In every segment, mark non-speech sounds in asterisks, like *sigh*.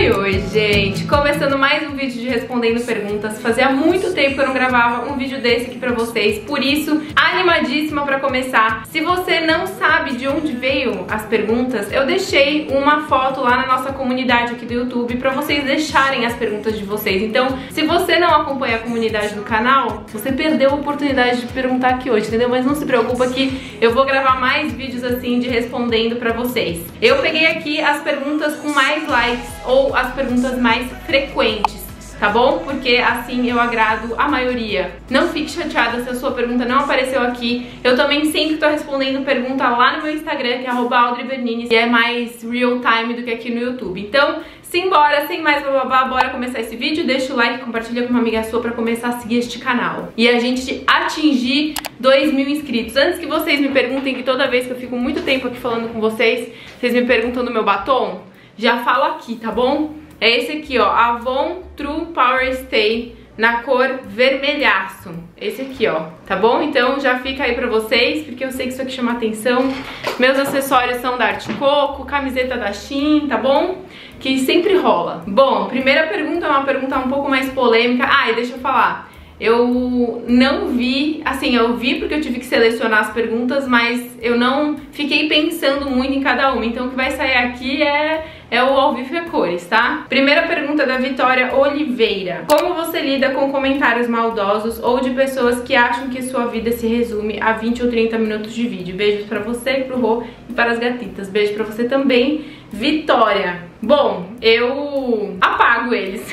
Oi, oi, gente! Começando mais um vídeo de respondendo perguntas. Fazia muito tempo que eu não gravava um vídeo desse aqui pra vocês, por isso, animadíssima pra começar. Se você não sabe de onde veio as perguntas, eu deixei uma foto lá na nossa comunidade aqui do YouTube pra vocês deixarem as perguntas de vocês. Então, se você não acompanha a comunidade do canal, você perdeu a oportunidade de perguntar aqui hoje, entendeu? Mas não se preocupa que eu vou gravar mais vídeos assim de respondendo pra vocês. Eu peguei aqui as perguntas com mais likes ou as perguntas mais frequentes tá bom? Porque assim eu agrado a maioria. Não fique chateada se a sua pergunta não apareceu aqui. Eu também sempre tô respondendo pergunta lá no meu Instagram, que é @audreybernini, e é mais real time do que aqui no YouTube. Então, simbora, sem mais bababá, bora começar esse vídeo. Deixa o like, compartilha com uma amiga sua pra começar a seguir este canal. E a gente atingir 2 mil inscritos. Antes que vocês me perguntem, que toda vez que eu fico muito tempo aqui falando com vocês, vocês me perguntam do meu batom, já falo aqui, tá bom? É esse aqui, ó, Avon True Power Stay na cor vermelhaço. Esse aqui, ó, tá bom? Então já fica aí pra vocês, porque eu sei que isso aqui chama atenção. Meus acessórios são da Arte Coco, camiseta da Shein, tá bom? Que sempre rola. Bom, primeira pergunta é uma pergunta um pouco mais polêmica. Ah, e deixa eu falar. Eu não vi, assim, eu vi porque eu tive que selecionar as perguntas, mas eu não fiquei pensando muito em cada uma. Então o que vai sair aqui é, é o ao vivo e a cores, tá? Primeira pergunta da Vitória Oliveira. Como você lida com comentários maldosos ou de pessoas que acham que sua vida se resume a 20 ou 30 minutos de vídeo? Beijos pra você, pro Rô e para as gatitas. Beijo pra você também, Vitória. Bom, eu apago eles.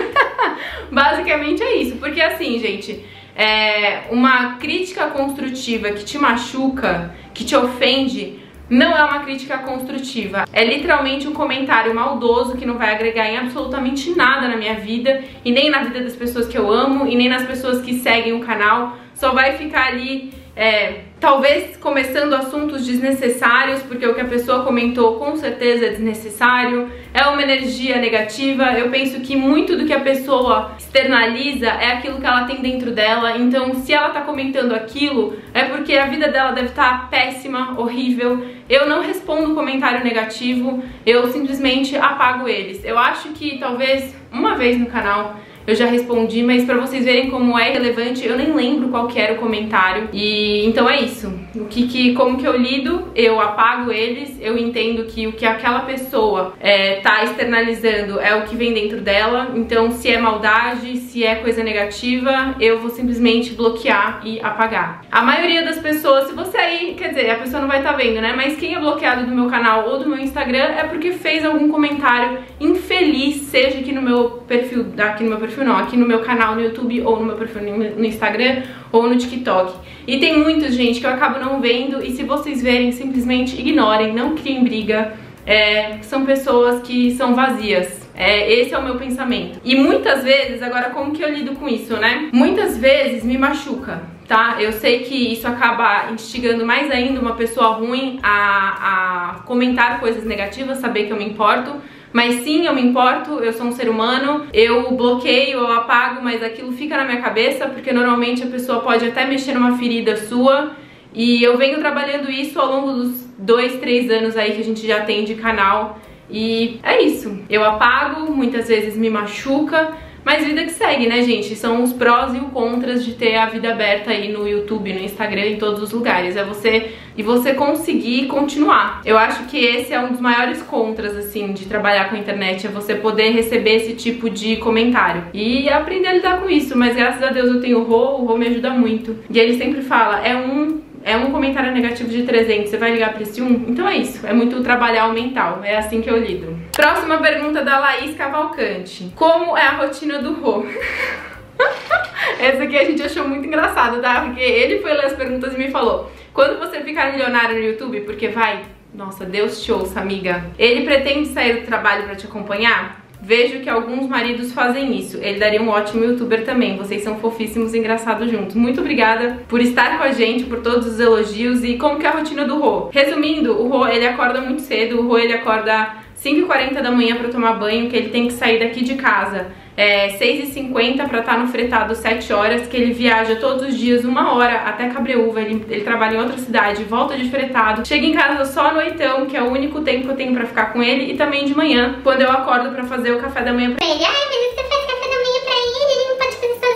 *laughs* Basicamente é isso, porque assim, gente, é uma crítica construtiva que te machuca, que te ofende, não é uma crítica construtiva. É literalmente um comentário maldoso que não vai agregar em absolutamente nada na minha vida e nem na vida das pessoas que eu amo e nem nas pessoas que seguem o canal. Só vai ficar ali é, talvez começando assuntos desnecessários, porque o que a pessoa comentou com certeza é desnecessário, é uma energia negativa. Eu penso que muito do que a pessoa externaliza é aquilo que ela tem dentro dela, então se ela tá comentando aquilo, é porque a vida dela deve estar tá péssima, horrível. Eu não respondo comentário negativo, eu simplesmente apago eles. Eu acho que talvez uma vez no canal eu já respondi, mas pra vocês verem como é relevante, eu nem lembro qual que era o comentário. E então é isso. O que, que como que eu lido? Eu apago eles, eu entendo que o que aquela pessoa é, tá externalizando é o que vem dentro dela. Então, se é maldade, se é coisa negativa, eu vou simplesmente bloquear e apagar. A maioria das pessoas, se você aí, quer dizer, a pessoa não vai estar tá vendo, né? Mas quem é bloqueado do meu canal ou do meu Instagram é porque fez algum comentário infeliz, seja aqui no meu perfil, aqui no meu perfil perfil não, aqui no meu canal no YouTube ou no meu perfil no Instagram ou no TikTok. E tem muitos, gente, que eu acabo não vendo e se vocês verem, simplesmente ignorem, não criem briga. É, são pessoas que são vazias. É, esse é o meu pensamento. E muitas vezes, agora como que eu lido com isso, né? Muitas vezes me machuca, tá? Eu sei que isso acaba instigando mais ainda uma pessoa ruim a, a comentar coisas negativas, saber que eu me importo, mas sim, eu me importo, eu sou um ser humano, eu bloqueio, eu apago, mas aquilo fica na minha cabeça, porque normalmente a pessoa pode até mexer numa ferida sua. E eu venho trabalhando isso ao longo dos dois, três anos aí que a gente já tem de canal. E é isso. Eu apago, muitas vezes me machuca, mas vida que segue, né, gente? São os prós e os contras de ter a vida aberta aí no YouTube, no Instagram, em todos os lugares. É você e você conseguir continuar. Eu acho que esse é um dos maiores contras, assim, de trabalhar com a internet, é você poder receber esse tipo de comentário. E aprender a lidar com isso, mas graças a Deus eu tenho o Rô, o Rô me ajuda muito. E ele sempre fala, é um é um comentário negativo de 300, você vai ligar pra esse um? Então é isso, é muito trabalhar o mental, é assim que eu lido. Próxima pergunta da Laís Cavalcante. Como é a rotina do Rô? *laughs* Essa aqui a gente achou muito engraçada, tá? Porque ele foi ler as perguntas e me falou Quando você ficar milionário no YouTube, porque vai... Nossa, Deus te ouça, amiga. Ele pretende sair do trabalho pra te acompanhar? Vejo que alguns maridos fazem isso. Ele daria um ótimo youtuber também. Vocês são fofíssimos e engraçados juntos. Muito obrigada por estar com a gente, por todos os elogios e como que é a rotina do Rô. Resumindo, o Rô, ele acorda muito cedo. O Rô, ele acorda 5h40 da manhã pra tomar banho, que ele tem que sair daqui de casa é, 6h50 para estar no fretado 7 horas, que ele viaja todos os dias uma hora até Cabreúva, ele, ele trabalha em outra cidade, volta de fretado, chega em casa só à noitão, que é o único tempo que eu tenho para ficar com ele, e também de manhã, quando eu acordo para fazer o café da manhã pra ele. Ai, mas você faz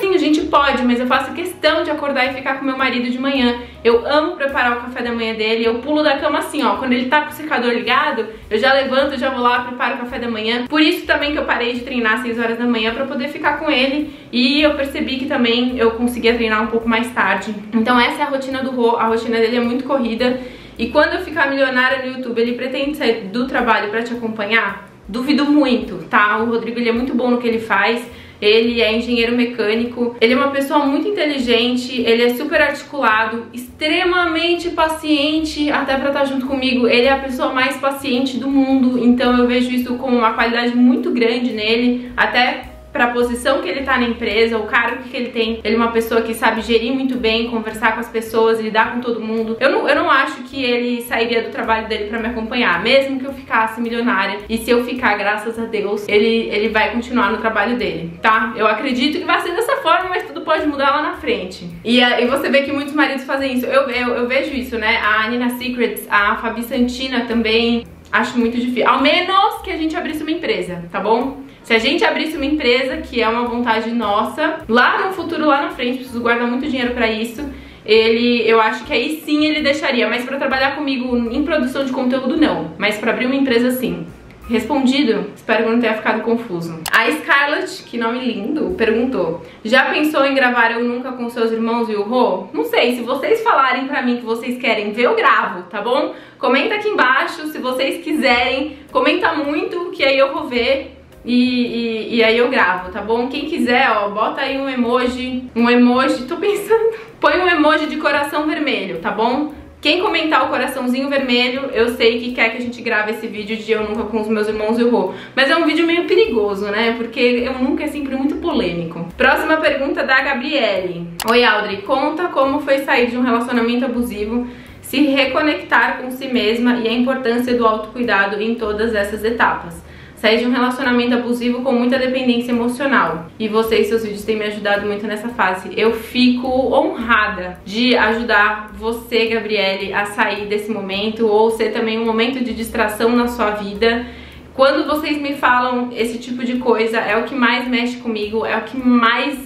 Sim, a gente pode, mas eu faço questão de acordar e ficar com meu marido de manhã. Eu amo preparar o café da manhã dele, eu pulo da cama assim, ó, quando ele tá com o secador ligado, eu já levanto, já vou lá, preparo o café da manhã. Por isso também que eu parei de treinar às 6 horas da manhã pra poder ficar com ele e eu percebi que também eu conseguia treinar um pouco mais tarde. Então essa é a rotina do Rô, a rotina dele é muito corrida e quando eu ficar milionária no YouTube, ele pretende sair do trabalho pra te acompanhar? Duvido muito, tá? O Rodrigo ele é muito bom no que ele faz ele é engenheiro mecânico, ele é uma pessoa muito inteligente, ele é super articulado, extremamente paciente, até pra estar junto comigo, ele é a pessoa mais paciente do mundo, então eu vejo isso como uma qualidade muito grande nele, até pra posição que ele tá na empresa, o cargo que ele tem. Ele é uma pessoa que sabe gerir muito bem, conversar com as pessoas, lidar com todo mundo. Eu não, eu não acho que ele sairia do trabalho dele pra me acompanhar, mesmo que eu ficasse milionária. E se eu ficar, graças a Deus, ele, ele vai continuar no trabalho dele, tá? Eu acredito que vai ser dessa forma, mas tudo pode mudar lá na frente. E, e você vê que muitos maridos fazem isso. Eu, eu, eu vejo isso, né? A Nina Secrets, a Fabi Santina também acho muito difícil. Ao menos que a gente abrisse uma empresa, tá bom? Se a gente abrisse uma empresa, que é uma vontade nossa, lá no futuro, lá na frente, preciso guardar muito dinheiro pra isso, ele, eu acho que aí sim ele deixaria, mas pra trabalhar comigo em produção de conteúdo não, mas pra abrir uma empresa sim. Respondido? Espero que não tenha ficado confuso. A Scarlett, que nome lindo, perguntou Já pensou em gravar Eu Nunca com seus irmãos e o Rô? Não sei, se vocês falarem pra mim que vocês querem ver, eu gravo, tá bom? Comenta aqui embaixo se vocês quiserem, comenta muito que aí eu vou ver e, e, e, aí eu gravo, tá bom? Quem quiser, ó, bota aí um emoji, um emoji, tô pensando, *laughs* põe um emoji de coração vermelho, tá bom? Quem comentar o coraçãozinho vermelho, eu sei que quer que a gente grave esse vídeo de Eu Nunca com os meus irmãos e o Rô. Mas é um vídeo meio perigoso, né? Porque Eu Nunca é sempre muito polêmico. Próxima pergunta da Gabriele. Oi, Audrey, conta como foi sair de um relacionamento abusivo, se reconectar com si mesma e a importância do autocuidado em todas essas etapas. Saí de um relacionamento abusivo com muita dependência emocional. E você e seus vídeos têm me ajudado muito nessa fase. Eu fico honrada de ajudar você, Gabriele, a sair desse momento ou ser também um momento de distração na sua vida. Quando vocês me falam esse tipo de coisa, é o que mais mexe comigo, é o que mais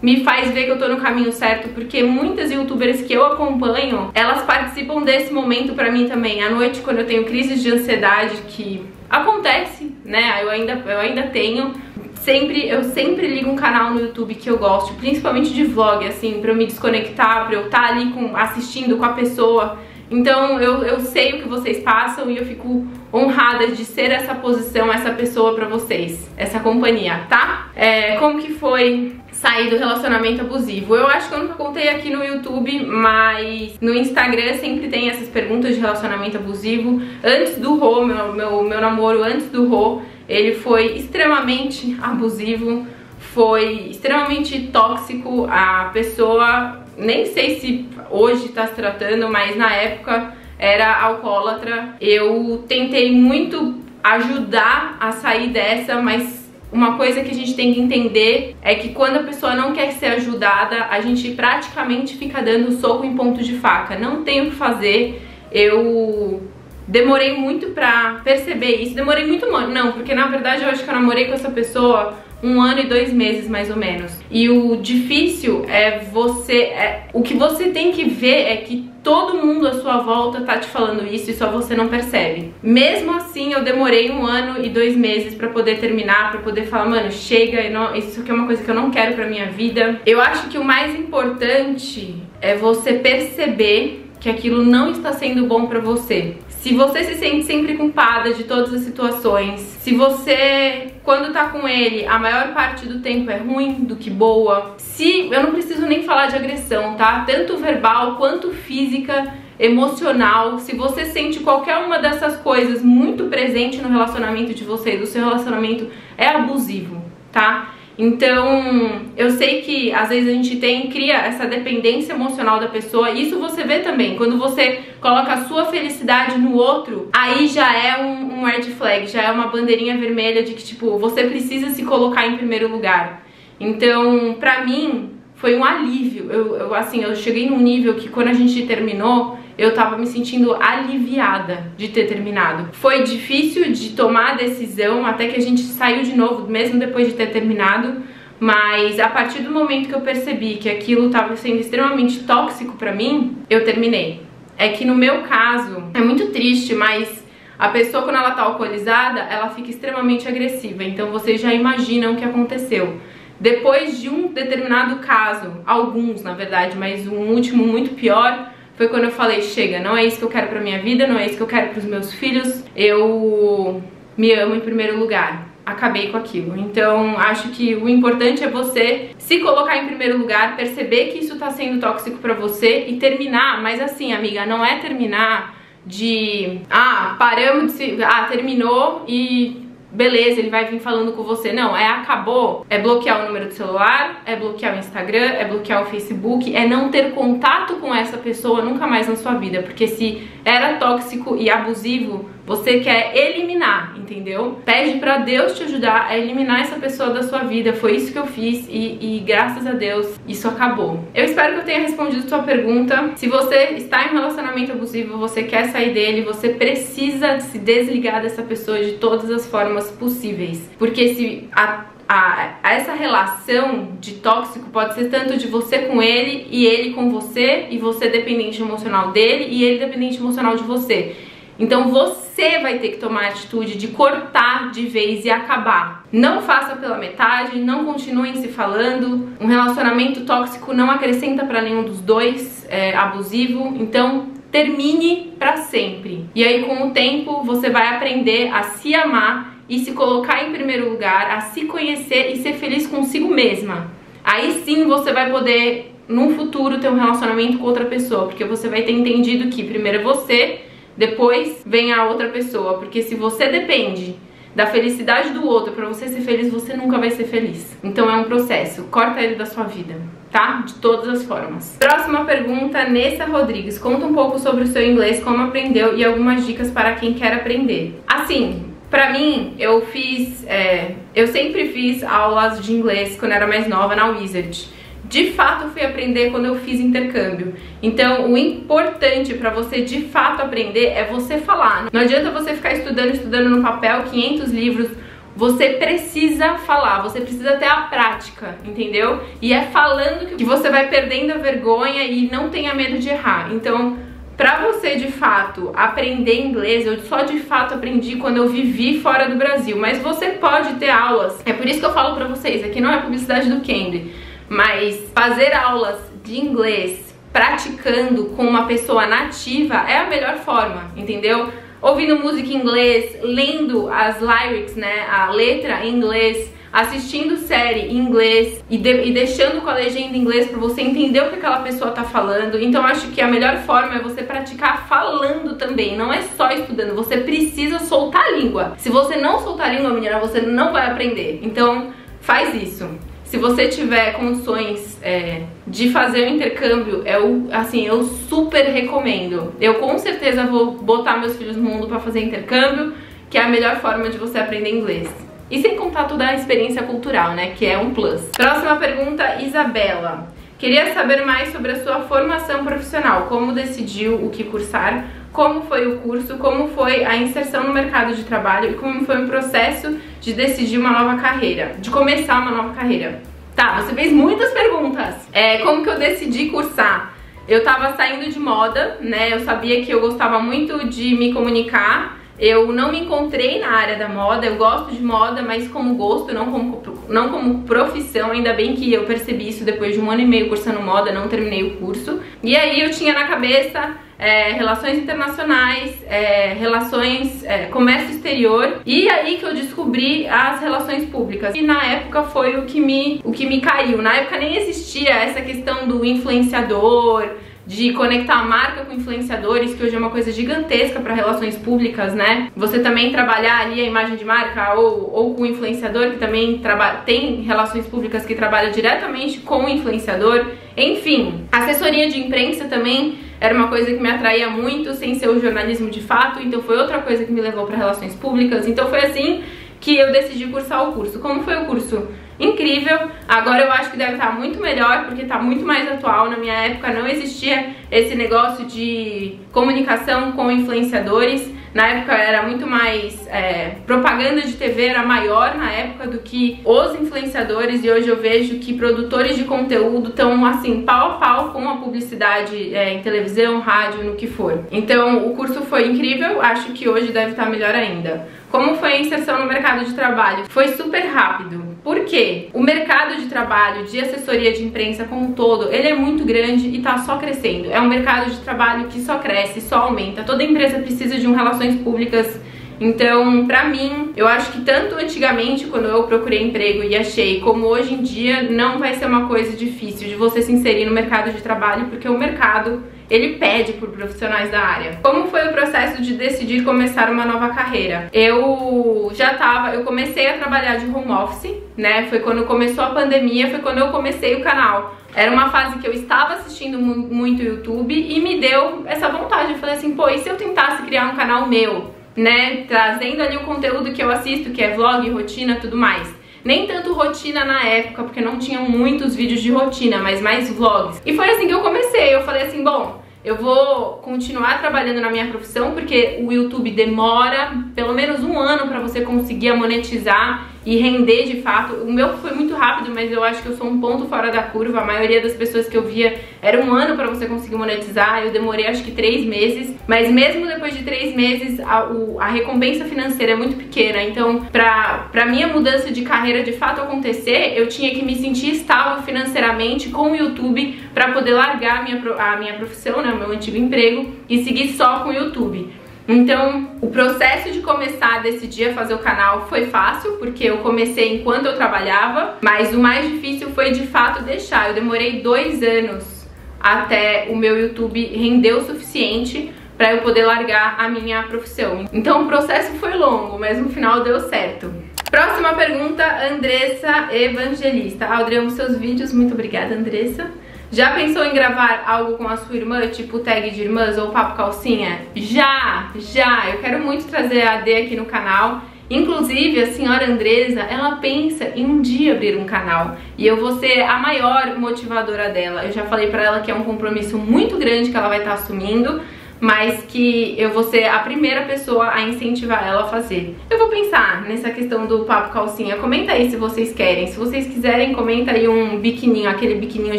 me faz ver que eu tô no caminho certo, porque muitas youtubers que eu acompanho, elas participam desse momento pra mim também. À noite, quando eu tenho crises de ansiedade, que acontece, né? Eu ainda, eu ainda tenho. Sempre, eu sempre ligo um canal no YouTube que eu gosto, principalmente de vlog, assim, pra eu me desconectar, pra eu estar tá ali com, assistindo com a pessoa. Então eu, eu sei o que vocês passam e eu fico honrada de ser essa posição, essa pessoa pra vocês, essa companhia, tá? É, como que foi sair do relacionamento abusivo. Eu acho que eu nunca contei aqui no YouTube, mas no Instagram sempre tem essas perguntas de relacionamento abusivo. Antes do Rô, meu, meu, meu namoro antes do Rô, ele foi extremamente abusivo, foi extremamente tóxico. A pessoa, nem sei se hoje tá se tratando, mas na época era alcoólatra. Eu tentei muito ajudar a sair dessa, mas uma coisa que a gente tem que entender é que quando a pessoa não quer ser ajudada, a gente praticamente fica dando soco em ponto de faca. Não tem o que fazer. Eu demorei muito pra perceber isso. Demorei muito, não, porque na verdade eu acho que eu namorei com essa pessoa um ano e dois meses mais ou menos. E o difícil é você. É, o que você tem que ver é que todo mundo à sua volta tá te falando isso e só você não percebe. Mesmo assim, eu demorei um ano e dois meses para poder terminar, para poder falar, mano, chega, não, isso aqui é uma coisa que eu não quero pra minha vida. Eu acho que o mais importante é você perceber que aquilo não está sendo bom para você. Se você se sente sempre culpada de todas as situações, se você, quando tá com ele, a maior parte do tempo é ruim do que boa, se eu não preciso nem falar de agressão, tá? Tanto verbal quanto física, emocional, se você sente qualquer uma dessas coisas muito presente no relacionamento de vocês, o seu relacionamento é abusivo, tá? Então, eu sei que às vezes a gente tem, cria essa dependência emocional da pessoa, e isso você vê também. Quando você coloca a sua felicidade no outro, aí já é um, um red flag, já é uma bandeirinha vermelha de que, tipo, você precisa se colocar em primeiro lugar. Então, pra mim, foi um alívio. Eu, eu, assim, eu cheguei num nível que quando a gente terminou, eu tava me sentindo aliviada de ter terminado. Foi difícil de tomar a decisão até que a gente saiu de novo, mesmo depois de ter terminado. Mas a partir do momento que eu percebi que aquilo tava sendo extremamente tóxico pra mim, eu terminei. É que no meu caso, é muito triste, mas a pessoa quando ela tá alcoolizada, ela fica extremamente agressiva. Então vocês já imaginam o que aconteceu. Depois de um determinado caso, alguns na verdade, mas um último muito pior, foi quando eu falei, chega, não é isso que eu quero pra minha vida, não é isso que eu quero pros meus filhos, eu me amo em primeiro lugar. Acabei com aquilo. Então, acho que o importante é você se colocar em primeiro lugar, perceber que isso tá sendo tóxico pra você e terminar. Mas assim, amiga, não é terminar de... Ah, paramos de se... Ah, terminou e beleza, ele vai vir falando com você. Não, é acabou. É bloquear o número do celular, é bloquear o Instagram, é bloquear o Facebook, é não ter contato com essa pessoa nunca mais na sua vida. Porque se era tóxico e abusivo, você quer eliminar, entendeu? Pede pra Deus te ajudar a eliminar essa pessoa da sua vida. Foi isso que eu fiz e, e graças a Deus isso acabou. Eu espero que eu tenha respondido sua pergunta. Se você está em um relacionamento abusivo, você quer sair dele, você precisa se desligar dessa pessoa de todas as formas possíveis. Porque se a a, a, essa relação de tóxico pode ser tanto de você com ele e ele com você, e você dependente emocional dele e ele dependente emocional de você. Então você vai ter que tomar a atitude de cortar de vez e acabar. Não faça pela metade, não continuem se falando. Um relacionamento tóxico não acrescenta para nenhum dos dois, é abusivo. Então termine para sempre. E aí com o tempo você vai aprender a se amar e se colocar em primeiro lugar, a se conhecer e ser feliz consigo mesma. Aí sim você vai poder no futuro ter um relacionamento com outra pessoa, porque você vai ter entendido que primeiro é você depois vem a outra pessoa, porque se você depende da felicidade do outro para você ser feliz, você nunca vai ser feliz. Então é um processo, corta ele da sua vida, tá? De todas as formas. Próxima pergunta, Nessa Rodrigues. Conta um pouco sobre o seu inglês, como aprendeu e algumas dicas para quem quer aprender. Assim, Pra mim, eu fiz, é, eu sempre fiz aulas de inglês quando era mais nova na Wizard de fato fui aprender quando eu fiz intercâmbio. Então, o importante para você de fato aprender é você falar. Não adianta você ficar estudando, estudando no papel 500 livros. Você precisa falar, você precisa ter a prática, entendeu? E é falando que você vai perdendo a vergonha e não tenha medo de errar. Então, Pra você de fato aprender inglês, eu só de fato aprendi quando eu vivi fora do Brasil, mas você pode ter aulas. É por isso que eu falo pra vocês, aqui não é publicidade do Candy mas fazer aulas de inglês praticando com uma pessoa nativa é a melhor forma, entendeu? Ouvindo música em inglês, lendo as lyrics, né, a letra em inglês, assistindo série em inglês e, de, e deixando com a legenda em inglês para você entender o que aquela pessoa tá falando. Então acho que a melhor forma é você praticar falando também, não é só estudando, você precisa soltar a língua. Se você não soltar a língua, menina, você não vai aprender. Então faz isso. Se você tiver condições é, de fazer o intercâmbio, eu, assim, eu super recomendo. Eu com certeza vou botar meus filhos no mundo para fazer intercâmbio, que é a melhor forma de você aprender inglês. E sem contar toda a experiência cultural, né, que é um plus. Próxima pergunta, Isabela. Queria saber mais sobre a sua formação profissional, como decidiu o que cursar, como foi o curso, como foi a inserção no mercado de trabalho e como foi o processo de decidir uma nova carreira, de começar uma nova carreira. Tá, você fez muitas perguntas. É, como que eu decidi cursar? Eu tava saindo de moda, né? Eu sabia que eu gostava muito de me comunicar. Eu não me encontrei na área da moda, eu gosto de moda, mas como gosto, não como, não como profissão. Ainda bem que eu percebi isso depois de um ano e meio cursando moda, não terminei o curso. E aí eu tinha na cabeça é, relações internacionais, é, relações, é, comércio exterior e aí que eu descobri as relações públicas. E na época foi o que me, o que me caiu. Na época nem existia essa questão do influenciador, de conectar a marca com influenciadores, que hoje é uma coisa gigantesca para relações públicas, né? Você também trabalhar ali a imagem de marca ou, ou com o influenciador, que também tem relações públicas que trabalha diretamente com o influenciador. Enfim, assessoria de imprensa também era uma coisa que me atraía muito, sem ser o jornalismo de fato, então foi outra coisa que me levou para relações públicas. Então foi assim que eu decidi cursar o curso. Como foi o curso? Incrível. Agora eu acho que deve estar muito melhor, porque está muito mais atual. Na minha época não existia esse negócio de comunicação com influenciadores. Na época era muito mais é, propaganda de TV era maior na época do que os influenciadores e hoje eu vejo que produtores de conteúdo estão assim pau a pau com a publicidade é, em televisão, rádio, no que for. Então o curso foi incrível, acho que hoje deve estar melhor ainda. Como foi a inserção no mercado de trabalho? Foi super rápido. Por quê? O mercado de trabalho, de assessoria de imprensa como um todo, ele é muito grande e tá só crescendo. É um mercado de trabalho que só cresce, só aumenta. Toda empresa precisa de um relações públicas então, pra mim, eu acho que tanto antigamente, quando eu procurei emprego e achei, como hoje em dia, não vai ser uma coisa difícil de você se inserir no mercado de trabalho, porque o mercado ele pede por profissionais da área. Como foi o processo de decidir começar uma nova carreira? Eu já tava, eu comecei a trabalhar de home office, né? Foi quando começou a pandemia, foi quando eu comecei o canal. Era uma fase que eu estava assistindo muito YouTube e me deu essa vontade. Eu falei assim, pô, e se eu tentasse criar um canal meu, né? Trazendo ali o conteúdo que eu assisto, que é vlog, rotina, tudo mais. Nem tanto rotina na época, porque não tinham muitos vídeos de rotina, mas mais vlogs. E foi assim que eu comecei. Eu falei assim, bom, eu vou continuar trabalhando na minha profissão porque o YouTube demora pelo menos um ano para você conseguir monetizar e render de fato. O meu foi muito rápido, mas eu acho que eu sou um ponto fora da curva. A maioria das pessoas que eu via era um ano para você conseguir monetizar. Eu demorei acho que três meses, mas mesmo depois de três meses, a, o, a recompensa financeira é muito pequena. Então, pra, pra minha mudança de carreira de fato acontecer, eu tinha que me sentir estável financeiramente com o YouTube para poder largar a minha, a minha profissão, né, o meu antigo emprego e seguir só com o YouTube. Então, o processo de começar a decidir a fazer o canal foi fácil, porque eu comecei enquanto eu trabalhava, mas o mais difícil foi de fato deixar. Eu demorei dois anos até o meu YouTube render o suficiente para eu poder largar a minha profissão. Então o processo foi longo, mas no final deu certo. Próxima pergunta, Andressa Evangelista. Audrey, amo seus vídeos. Muito obrigada, Andressa. Já pensou em gravar algo com a sua irmã, tipo tag de irmãs ou papo calcinha? Já, já! Eu quero muito trazer a AD aqui no canal. Inclusive, a senhora Andresa, ela pensa em um dia abrir um canal e eu vou ser a maior motivadora dela. Eu já falei pra ela que é um compromisso muito grande que ela vai estar tá assumindo, mas que eu vou ser a primeira pessoa a incentivar ela a fazer. Eu vou pensar nessa questão do papo calcinha. Comenta aí se vocês querem. Se vocês quiserem, comenta aí um biquininho, aquele biquininho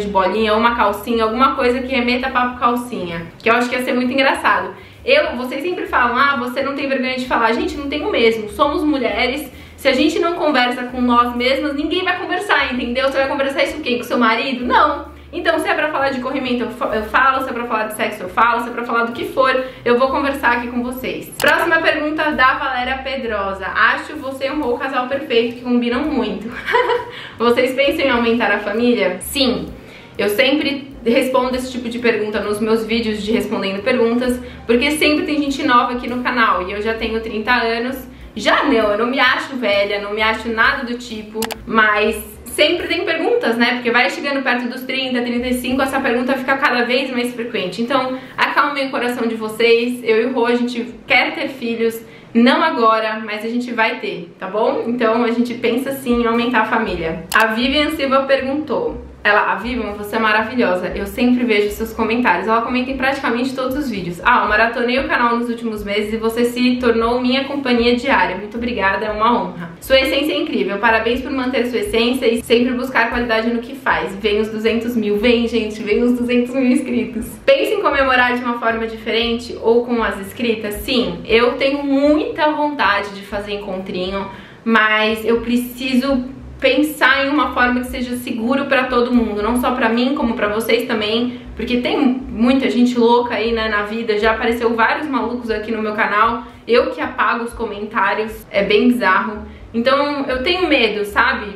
de bolinha, uma calcinha, alguma coisa que remeta a papo calcinha. Que eu acho que ia ser muito engraçado. Eu, vocês sempre falam, ah, você não tem vergonha de falar. Gente, não tenho mesmo. Somos mulheres. Se a gente não conversa com nós mesmas, ninguém vai conversar, entendeu? Você vai conversar isso com quem? Com seu marido? Não. Então, se é pra falar de corrimento, eu falo, se é pra falar de sexo, eu falo, se é pra falar do que for, eu vou conversar aqui com vocês. Próxima pergunta da Valéria Pedrosa. Acho você um o casal perfeito que combinam muito. *laughs* vocês pensam em aumentar a família? Sim. Eu sempre respondo esse tipo de pergunta nos meus vídeos de respondendo perguntas, porque sempre tem gente nova aqui no canal e eu já tenho 30 anos. Já não, eu não me acho velha, não me acho nada do tipo, mas sempre tem perguntas, né? Porque vai chegando perto dos 30, 35, essa pergunta fica cada vez mais frequente. Então, acalmem o coração de vocês. Eu e o Rô, a gente quer ter filhos, não agora, mas a gente vai ter, tá bom? Então, a gente pensa sim em aumentar a família. A Vivian Silva perguntou: ela, a Vivian, você é maravilhosa. Eu sempre vejo seus comentários. Ela comenta em praticamente todos os vídeos. Ah, eu maratonei o canal nos últimos meses e você se tornou minha companhia diária. Muito obrigada, é uma honra. Sua essência é incrível. Parabéns por manter sua essência e sempre buscar qualidade no que faz. Vem os 200 mil. Vem, gente, vem os 200 mil inscritos. Pense em comemorar de uma forma diferente ou com as escritas? Sim, eu tenho muita vontade de fazer encontrinho, mas eu preciso pensar em uma forma que seja seguro para todo mundo, não só para mim, como para vocês também, porque tem muita gente louca aí né, na vida, já apareceu vários malucos aqui no meu canal, eu que apago os comentários, é bem bizarro. Então eu tenho medo, sabe?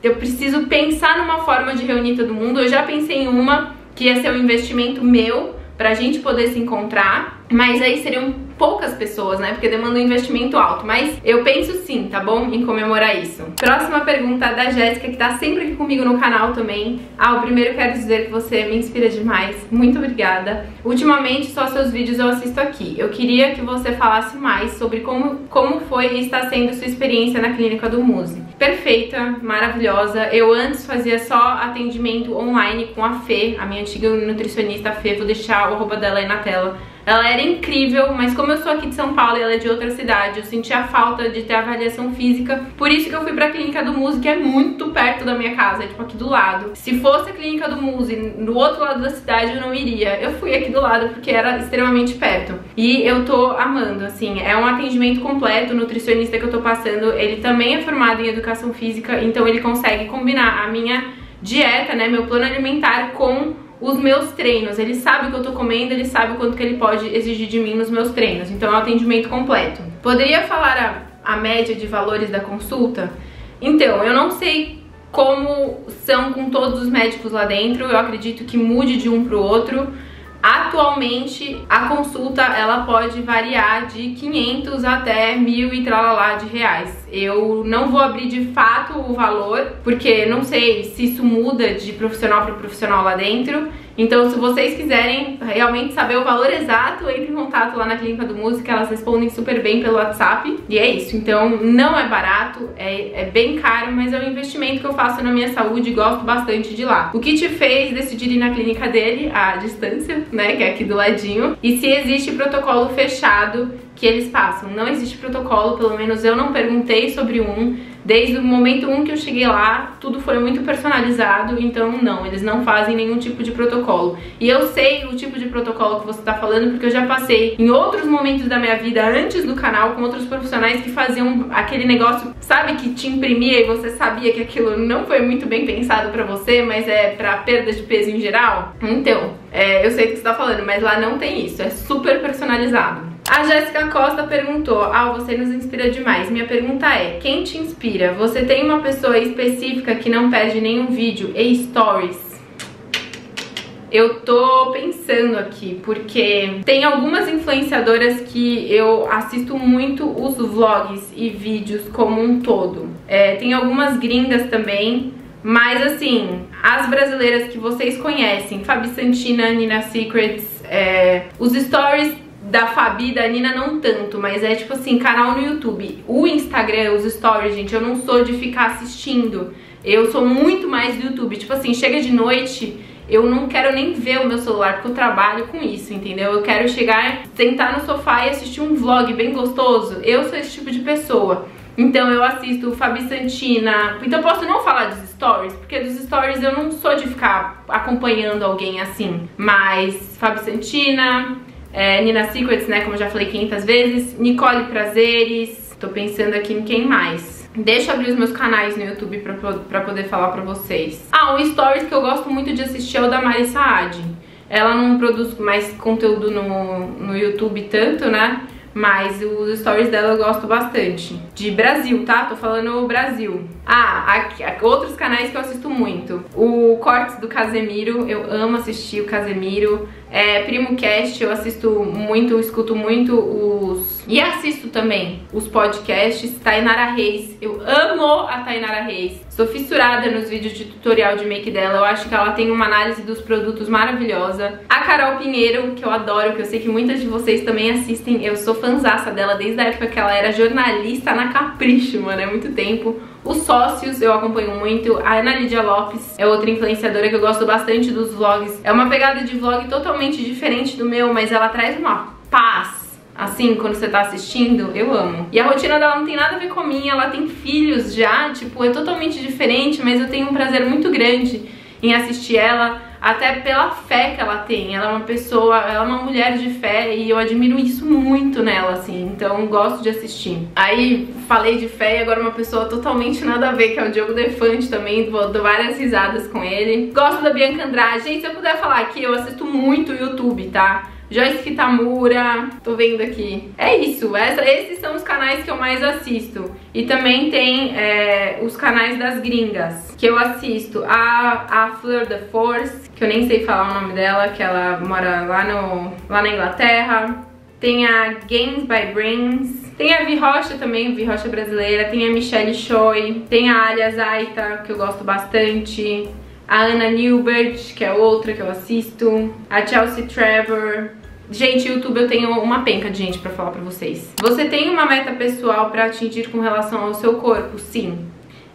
Eu preciso pensar numa forma de reunir todo mundo, eu já pensei em uma, que ia ser um investimento meu pra gente poder se encontrar, mas aí seriam poucas pessoas, né? Porque demanda um investimento alto. Mas eu penso sim, tá bom? Em comemorar isso. Próxima pergunta da Jéssica, que tá sempre aqui comigo no canal também. Ah, o primeiro quero dizer que você me inspira demais. Muito obrigada. Ultimamente, só seus vídeos eu assisto aqui. Eu queria que você falasse mais sobre como, como foi e está sendo sua experiência na clínica do Muse. Perfeita, maravilhosa. Eu antes fazia só atendimento online com a Fê, a minha antiga nutricionista Fê. Vou deixar o arroba dela aí na tela ela era incrível, mas como eu sou aqui de São Paulo e ela é de outra cidade, eu sentia falta de ter avaliação física. Por isso que eu fui pra clínica do Muse, que é muito perto da minha casa, é tipo aqui do lado. Se fosse a clínica do Muse no outro lado da cidade, eu não iria. Eu fui aqui do lado porque era extremamente perto. E eu tô amando, assim, é um atendimento completo, o nutricionista que eu tô passando, ele também é formado em educação física, então ele consegue combinar a minha dieta, né, meu plano alimentar com os meus treinos. Ele sabe o que eu tô comendo, ele sabe o quanto que ele pode exigir de mim nos meus treinos. Então é um atendimento completo. Poderia falar a, a média de valores da consulta? Então, eu não sei como são com todos os médicos lá dentro, eu acredito que mude de um pro outro. Atualmente, a consulta ela pode variar de 500 até mil e tralalá de reais. Eu não vou abrir de fato o valor, porque não sei se isso muda de profissional para profissional lá dentro. Então, se vocês quiserem realmente saber o valor exato, entre em contato lá na Clínica do Música, elas respondem super bem pelo WhatsApp. E é isso, então não é barato, é, é bem caro, mas é um investimento que eu faço na minha saúde e gosto bastante de lá. O que te fez decidir ir na clínica dele, a distância, né, que é aqui do ladinho, e se existe protocolo fechado que eles passam. Não existe protocolo, pelo menos eu não perguntei sobre um. Desde o momento um que eu cheguei lá, tudo foi muito personalizado, então não, eles não fazem nenhum tipo de protocolo. E eu sei o tipo de protocolo que você tá falando porque eu já passei em outros momentos da minha vida antes do canal com outros profissionais que faziam aquele negócio, sabe, que te imprimia e você sabia que aquilo não foi muito bem pensado pra você, mas é pra perda de peso em geral. Então, é, eu sei o que você tá falando, mas lá não tem isso, é super personalizado. A Jéssica Costa perguntou: Ah, você nos inspira demais. Minha pergunta é: quem te inspira? Você tem uma pessoa específica que não perde nenhum vídeo e stories? Eu tô pensando aqui, porque tem algumas influenciadoras que eu assisto muito os vlogs e vídeos como um todo. É, tem algumas gringas também, mas assim, as brasileiras que vocês conhecem, Fabi Santina, Nina Secrets, é, os stories da Fabi da Nina não tanto, mas é tipo assim, canal no YouTube. O Instagram, os stories, gente, eu não sou de ficar assistindo. Eu sou muito mais do YouTube. Tipo assim, chega de noite, eu não quero nem ver o meu celular, porque eu trabalho com isso, entendeu? Eu quero chegar, sentar no sofá e assistir um vlog bem gostoso. Eu sou esse tipo de pessoa. Então eu assisto Fabi Santina. Então eu posso não falar dos stories, porque dos stories eu não sou de ficar acompanhando alguém assim. Mas Fabi Santina, é, Nina Secrets, né, como eu já falei 500 vezes, Nicole Prazeres, tô pensando aqui em quem mais. Deixa eu abrir os meus canais no YouTube pra, pra poder falar pra vocês. Ah, um stories que eu gosto muito de assistir é o da Marissa Adi. Ela não produz mais conteúdo no, no YouTube tanto, né? Mas os stories dela eu gosto bastante. De Brasil, tá? Tô falando Brasil. Ah, aqui, outros canais que eu assisto muito. O Cortes do Casemiro, eu amo assistir o Casemiro. É, Primo Cast, eu assisto muito, escuto muito os... E assisto também os podcasts. Tainara Reis, eu amo a Tainara Reis. Sou fissurada nos vídeos de tutorial de make dela. Eu acho que ela tem uma análise dos produtos maravilhosa. A Carol Pinheiro, que eu adoro, que eu sei que muitas de vocês também assistem. Eu sou fanzaça dela desde a época que ela era jornalista na Capricho, mano, é muito tempo. Os sócios eu acompanho muito. A Ana Lídia Lopes é outra influenciadora que eu gosto bastante dos vlogs. É uma pegada de vlog totalmente diferente do meu, mas ela traz uma paz assim, quando você tá assistindo, eu amo. E a rotina dela não tem nada a ver com a minha, ela tem filhos já, tipo, é totalmente diferente, mas eu tenho um prazer muito grande em assistir ela até pela fé que ela tem. Ela é uma pessoa, ela é uma mulher de fé e eu admiro isso muito nela, assim. Então gosto de assistir. Aí falei de fé e agora uma pessoa totalmente nada a ver, que é o Diogo Defante também. Dou várias risadas com ele. Gosto da Bianca Andrade. Gente, se eu puder falar aqui, eu assisto muito YouTube, tá? Joyce Kitamura, tô vendo aqui. É isso, essa, esses são os canais que eu mais assisto. E também tem é, os canais das gringas, que eu assisto. A, a Fleur de Force, que eu nem sei falar o nome dela, que ela mora lá, no, lá na Inglaterra. Tem a Games by Brains. Tem a Vi Rocha também, Vi Rocha brasileira. Tem a Michelle Choi. Tem a Alia Zaita, que eu gosto bastante. A Ana Newbert, que é outra que eu assisto. A Chelsea Trevor. Gente, YouTube eu tenho uma penca de gente pra falar pra vocês. Você tem uma meta pessoal pra atingir com relação ao seu corpo? Sim.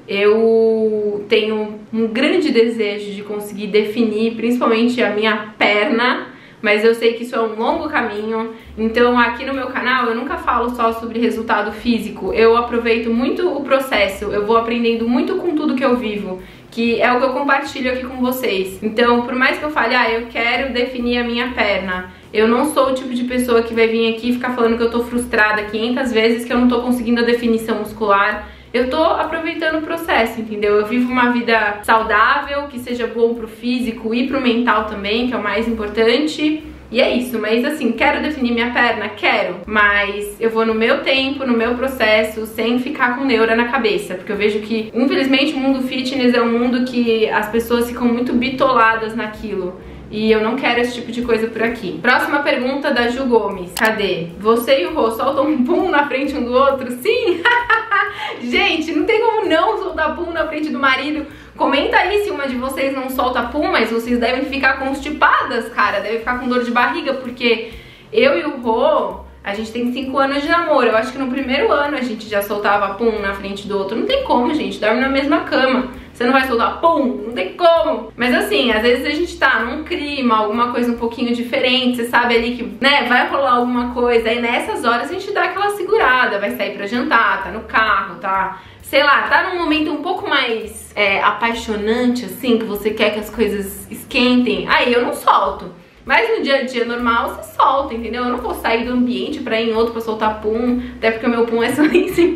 Eu tenho um grande desejo de conseguir definir principalmente a minha perna, mas eu sei que isso é um longo caminho. Então aqui no meu canal eu nunca falo só sobre resultado físico, eu aproveito muito o processo, eu vou aprendendo muito com tudo que eu vivo que é o que eu compartilho aqui com vocês. Então, por mais que eu fale, ah, eu quero definir a minha perna, eu não sou o tipo de pessoa que vai vir aqui e ficar falando que eu tô frustrada 500 vezes, que eu não tô conseguindo a definição muscular. Eu tô aproveitando o processo, entendeu? Eu vivo uma vida saudável, que seja bom pro físico e pro mental também, que é o mais importante. E é isso, mas assim, quero definir minha perna? Quero, mas eu vou no meu tempo, no meu processo, sem ficar com neura na cabeça, porque eu vejo que, infelizmente, o mundo fitness é um mundo que as pessoas ficam muito bitoladas naquilo. E eu não quero esse tipo de coisa por aqui. Próxima pergunta da Ju Gomes. Cadê? Você e o Rô soltam um pum na frente um do outro? Sim! *laughs* Gente, não tem como não soltar pum na frente do marido. Comenta aí se uma de vocês não solta pum, mas vocês devem ficar constipadas, cara. Devem ficar com dor de barriga, porque eu e o Rô, a gente tem 5 anos de namoro. Eu acho que no primeiro ano a gente já soltava pum na frente do outro. Não tem como, gente. Dorme na mesma cama. Você não vai soltar pum, não tem como. Mas assim, às vezes a gente tá num clima, alguma coisa um pouquinho diferente, você sabe ali que, né, vai rolar alguma coisa. Aí nessas horas a gente dá aquela segurada, vai sair pra jantar, tá no carro, tá sei lá, tá num momento um pouco mais é, apaixonante, assim, que você quer que as coisas esquentem, aí eu não solto. Mas no dia a dia normal você solta, entendeu? Eu não vou sair do ambiente pra ir em outro pra soltar pum, até porque o meu pum é *laughs* silencioso. *laughs*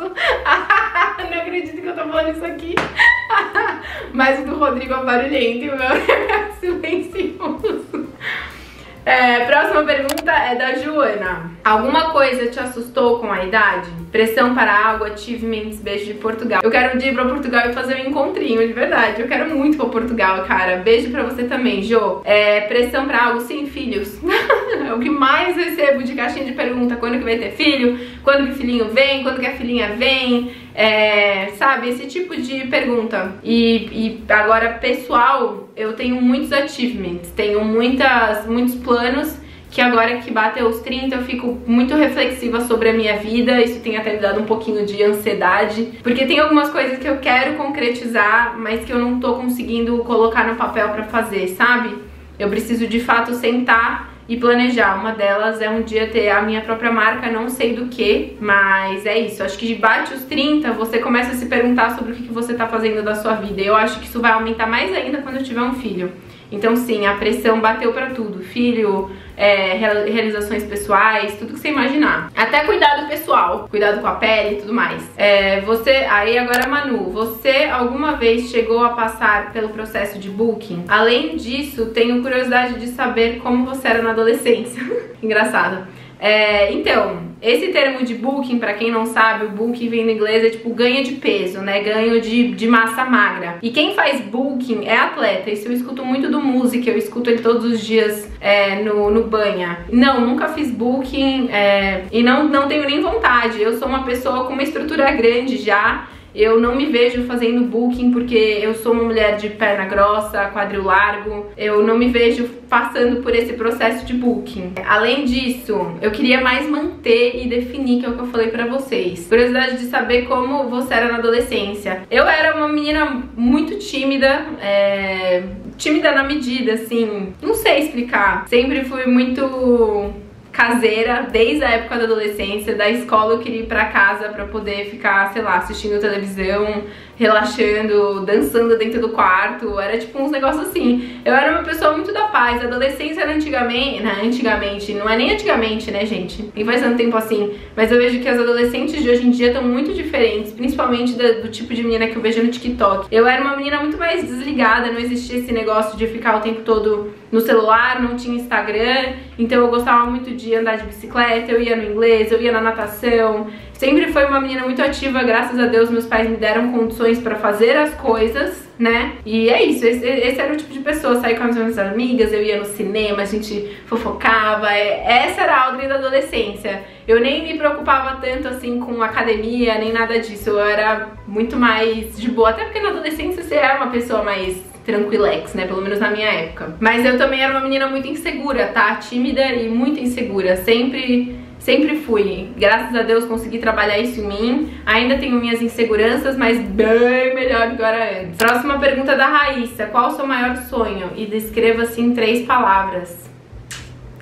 não acredito que eu tô falando isso aqui. *laughs* Mas o do Rodrigo é barulhento e o meu é silencioso. É, próxima pergunta é da Joana. Alguma coisa te assustou com a idade? Pressão para água, achievements, beijo de Portugal. Eu quero um dia ir pra Portugal e fazer um encontrinho, de verdade. Eu quero muito pra Portugal, cara. Beijo pra você também, Jo. É, pressão para algo, sim, filhos. *laughs* é o que mais recebo de caixinha de pergunta. Quando que vai ter filho? Quando que filhinho vem? Quando que a filhinha vem? É, sabe, esse tipo de pergunta. E, e agora, pessoal, eu tenho muitos achievements, tenho muitas, muitos planos que agora que bateu os 30 eu fico muito reflexiva sobre a minha vida, isso tem até me dado um pouquinho de ansiedade, porque tem algumas coisas que eu quero concretizar, mas que eu não tô conseguindo colocar no papel pra fazer, sabe? Eu preciso de fato sentar e planejar. Uma delas é um dia ter a minha própria marca, não sei do que, mas é isso. Acho que bate os 30, você começa a se perguntar sobre o que você tá fazendo da sua vida. Eu acho que isso vai aumentar mais ainda quando eu tiver um filho. Então sim, a pressão bateu pra tudo. Filho, é, realizações pessoais, tudo que você imaginar. Até cuidado pessoal, cuidado com a pele e tudo mais. É, você, aí agora Manu, você alguma vez chegou a passar pelo processo de booking? Além disso, tenho curiosidade de saber como você era na adolescência. *laughs* Engraçado. É, então, esse termo de booking, para quem não sabe, o booking vem do inglês é tipo ganho de peso, né? Ganho de, de massa magra. E quem faz booking é atleta. Isso eu escuto muito do música, eu escuto ele todos os dias é, no, no banha. Não, nunca fiz booking é, e não, não tenho nem vontade. Eu sou uma pessoa com uma estrutura grande já. Eu não me vejo fazendo booking porque eu sou uma mulher de perna grossa, quadril largo. Eu não me vejo passando por esse processo de booking. Além disso, eu queria mais manter e definir, que é o que eu falei pra vocês. Curiosidade de saber como você era na adolescência. Eu era uma menina muito tímida, é... tímida na medida, assim, não sei explicar. Sempre fui muito caseira desde a época da adolescência, da escola eu queria ir pra casa pra poder ficar, sei lá, assistindo televisão, relaxando, dançando dentro do quarto, era tipo uns negócios assim. Eu era uma pessoa muito da paz, adolescência era antigamente, né, antigamente, não é nem antigamente, né, gente? Nem faz tanto tempo assim, mas eu vejo que as adolescentes de hoje em dia estão muito diferentes, principalmente do, do tipo de menina que eu vejo no TikTok. Eu era uma menina muito mais desligada, não existia esse negócio de ficar o tempo todo no celular, não tinha Instagram, então eu gostava muito de andar de bicicleta, eu ia no inglês, eu ia na natação. Sempre foi uma menina muito ativa, graças a Deus meus pais me deram condições para fazer as coisas, né? E é isso, esse, esse, era o tipo de pessoa, sair com as minhas amigas, eu ia no cinema, a gente fofocava, é, essa era a Audrey da adolescência. Eu nem me preocupava tanto assim com academia, nem nada disso, eu era muito mais de boa, até porque na adolescência você é uma pessoa mais tranquilex, né? Pelo menos na minha época. Mas eu também era uma menina muito insegura, tá? Tímida e muito insegura. Sempre Sempre fui. Graças a Deus consegui trabalhar isso em mim. Ainda tenho minhas inseguranças, mas bem melhor do que antes. Próxima pergunta da Raíssa. Qual o seu maior sonho? E descreva assim em três palavras.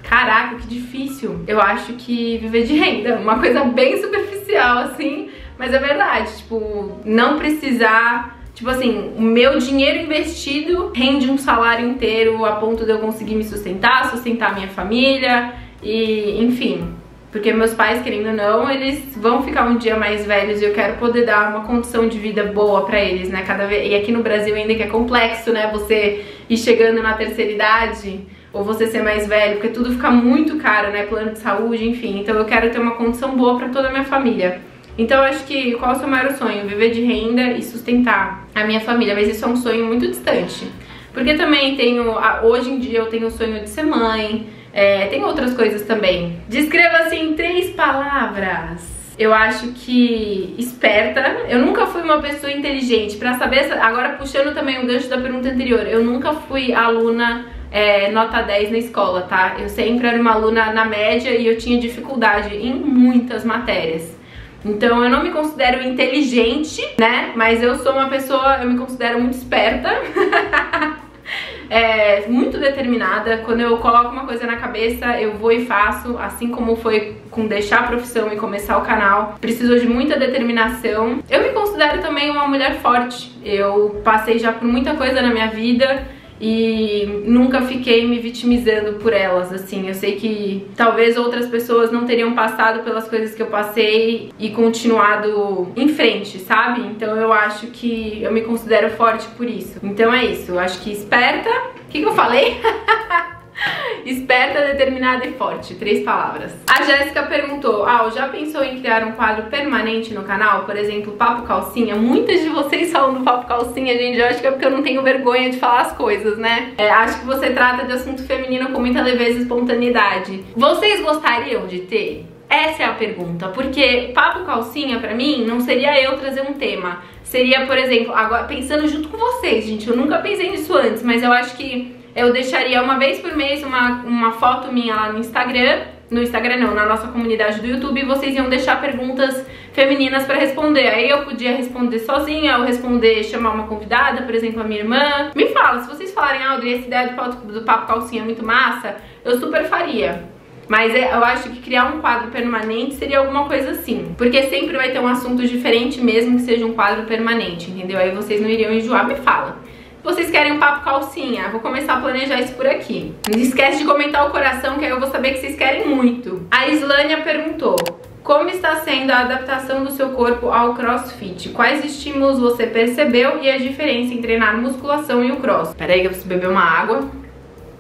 Caraca, que difícil. Eu acho que viver de renda. Uma coisa bem superficial, assim. Mas é verdade. Tipo, não precisar Tipo assim, o meu dinheiro investido rende um salário inteiro a ponto de eu conseguir me sustentar, sustentar minha família e, enfim. Porque meus pais, querendo ou não, eles vão ficar um dia mais velhos e eu quero poder dar uma condição de vida boa pra eles, né? Cada vez... E aqui no Brasil ainda que é complexo, né? Você ir chegando na terceira idade ou você ser mais velho, porque tudo fica muito caro, né? Plano de saúde, enfim. Então eu quero ter uma condição boa pra toda a minha família. Então eu acho que qual é o seu maior sonho? Viver de renda e sustentar a minha família, mas isso é um sonho muito distante. Porque também tenho, hoje em dia eu tenho o sonho de ser mãe, é, tem outras coisas também. Descreva assim em três palavras. Eu acho que esperta. Eu nunca fui uma pessoa inteligente para saber. Agora puxando também o gancho da pergunta anterior, eu nunca fui aluna é, nota 10 na escola, tá? Eu sempre era uma aluna na média e eu tinha dificuldade em muitas matérias. Então eu não me considero inteligente, né? Mas eu sou uma pessoa, eu me considero muito esperta. *laughs* é, muito determinada. Quando eu coloco uma coisa na cabeça, eu vou e faço, assim como foi com deixar a profissão e começar o canal. Precisou de muita determinação. Eu me considero também uma mulher forte. Eu passei já por muita coisa na minha vida e nunca fiquei me vitimizando por elas, assim. Eu sei que talvez outras pessoas não teriam passado pelas coisas que eu passei e continuado em frente, sabe? Então eu acho que eu me considero forte por isso. Então é isso, eu acho que esperta. O que, que eu falei? *laughs* *laughs* Esperta, determinada e forte. Três palavras. A Jéssica perguntou: Ah, já pensou em criar um quadro permanente no canal? Por exemplo, Papo Calcinha? Muitas de vocês falam do Papo Calcinha, gente. Eu acho que é porque eu não tenho vergonha de falar as coisas, né? É, acho que você trata de assunto feminino com muita leveza e espontaneidade. Vocês gostariam de ter? Essa é a pergunta, porque papo calcinha pra mim não seria eu trazer um tema. Seria, por exemplo, agora pensando junto com vocês, gente. Eu nunca pensei nisso antes, mas eu acho que eu deixaria uma vez por mês uma, uma foto minha lá no Instagram, no Instagram não, na nossa comunidade do YouTube, e vocês iam deixar perguntas femininas para responder. Aí eu podia responder sozinha, ou responder, chamar uma convidada, por exemplo, a minha irmã. Me fala, se vocês falarem, ah, Audrey, essa ideia do, do papo calcinha é muito massa, eu super faria. Mas é, eu acho que criar um quadro permanente seria alguma coisa assim. Porque sempre vai ter um assunto diferente, mesmo que seja um quadro permanente, entendeu? Aí vocês não iriam enjoar, me fala vocês querem um papo calcinha? Vou começar a planejar isso por aqui. Não esquece de comentar o coração, que aí eu vou saber que vocês querem muito. A Islânia perguntou... Como está sendo a adaptação do seu corpo ao crossfit? Quais estímulos você percebeu e a diferença em treinar musculação e o cross? Pera aí que eu preciso beber uma água.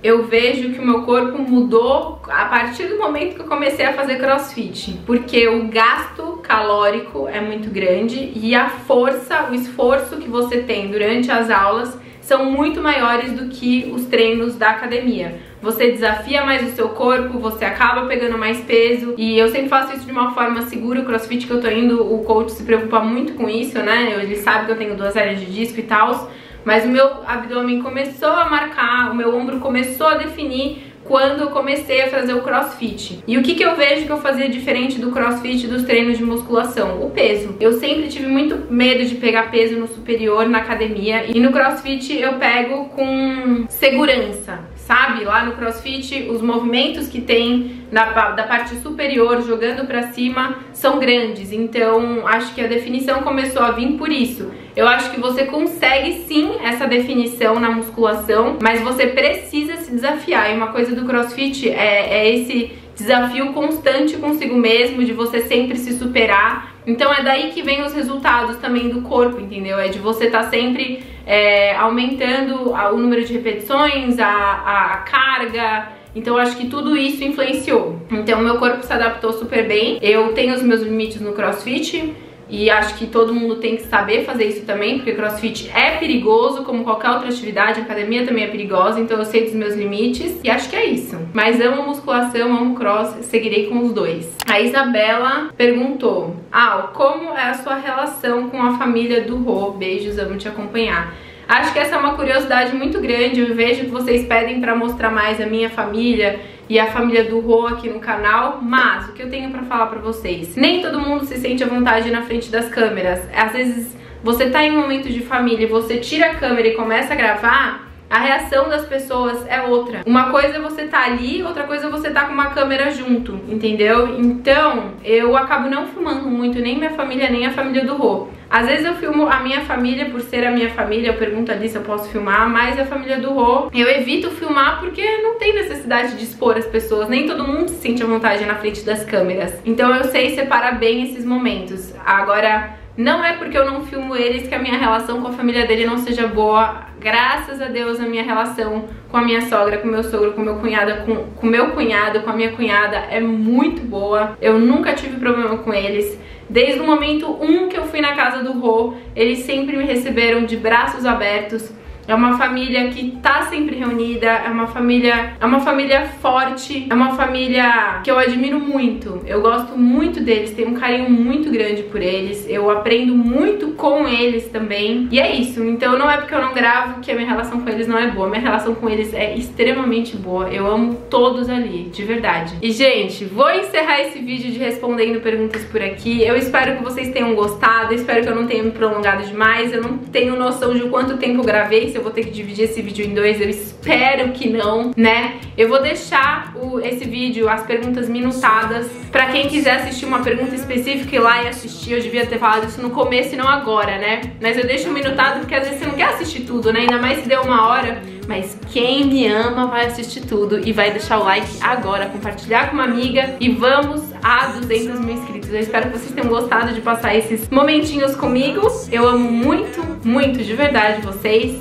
Eu vejo que o meu corpo mudou a partir do momento que eu comecei a fazer crossfit, porque o gasto calórico é muito grande e a força, o esforço que você tem durante as aulas são muito maiores do que os treinos da academia. Você desafia mais o seu corpo, você acaba pegando mais peso e eu sempre faço isso de uma forma segura. O crossfit que eu tô indo, o coach se preocupa muito com isso, né? Ele sabe que eu tenho duas áreas de disco e tal, mas o meu abdômen começou a marcar, o meu ombro começou a definir quando eu comecei a fazer o crossfit. E o que, que eu vejo que eu fazia diferente do crossfit dos treinos de musculação? O peso. Eu sempre tive muito medo de pegar peso no superior na academia e no crossfit eu pego com segurança sabe? Lá no crossfit, os movimentos que tem na, da parte superior jogando para cima são grandes, então acho que a definição começou a vir por isso. Eu acho que você consegue sim essa definição na musculação, mas você precisa se desafiar. E uma coisa do crossfit é, é esse desafio constante consigo mesmo, de você sempre se superar. Então é daí que vem os resultados também do corpo, entendeu? É de você estar tá sempre é, aumentando o número de repetições, a, a, a carga Então acho que tudo isso influenciou. Então meu corpo se adaptou super bem. Eu tenho os meus limites no CrossFit. E acho que todo mundo tem que saber fazer isso também, porque crossfit é perigoso, como qualquer outra atividade, academia também é perigosa, então eu sei dos meus limites e acho que é isso. Mas amo musculação, amo cross, seguirei com os dois. A Isabela perguntou: Ah, como é a sua relação com a família do Rô? Beijos, amo te acompanhar. Acho que essa é uma curiosidade muito grande. Eu vejo que vocês pedem para mostrar mais a minha família e a família do Rô aqui no canal, mas o que eu tenho para falar para vocês? Nem todo mundo se sente à vontade na frente das câmeras. Às vezes você tá em um momento de família e você tira a câmera e começa a gravar, a reação das pessoas é outra. Uma coisa é você tá ali, outra coisa é você tá com uma câmera junto, entendeu? Então, eu acabo não filmando muito nem minha família, nem a família do Rô. Às vezes eu filmo a minha família por ser a minha família, eu pergunto ali se eu posso filmar, mas a família do Rô eu evito filmar porque não tem necessidade de expor as pessoas, nem todo mundo se sente à vontade na frente das câmeras. Então eu sei separar bem esses momentos. Agora, não é porque eu não filmo eles que a minha relação com a família dele não seja boa. Graças a Deus a minha relação com a minha sogra, com meu sogro, com meu cunhado, com, com meu cunhado, com a minha cunhada é muito boa. Eu nunca tive problema com eles. Desde o momento 1 um que eu fui na casa do Rô, eles sempre me receberam de braços abertos. É uma família que tá sempre reunida, é uma família, é uma família forte, é uma família que eu admiro muito. Eu gosto muito deles, tenho um carinho muito grande por eles. Eu aprendo muito com eles também. E é isso. Então não é porque eu não gravo que a minha relação com eles não é boa. Minha relação com eles é extremamente boa. Eu amo todos ali, de verdade. E gente, vou encerrar esse vídeo de respondendo perguntas por aqui. Eu espero que vocês tenham gostado. Espero que eu não tenha me prolongado demais. Eu não tenho noção de quanto tempo gravei se eu vou ter que dividir esse vídeo em dois, eu espero que não, né? Eu vou deixar o, esse vídeo, as perguntas minutadas, pra quem quiser assistir uma pergunta específica ir lá e assistir. Eu devia ter falado isso no começo e não agora, né? Mas eu deixo minutado porque às vezes você não quer assistir tudo, né? Ainda mais se deu uma hora. Mas quem me ama vai assistir tudo e vai deixar o like agora, compartilhar com uma amiga e vamos a 200 mil inscritos. Eu espero que vocês tenham gostado de passar esses momentinhos comigo. Eu amo muito, muito de verdade vocês.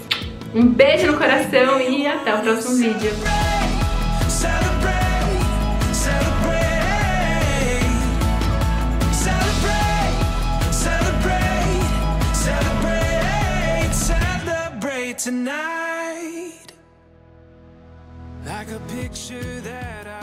Um beijo no coração e até o próximo vídeo. tonight like a picture that I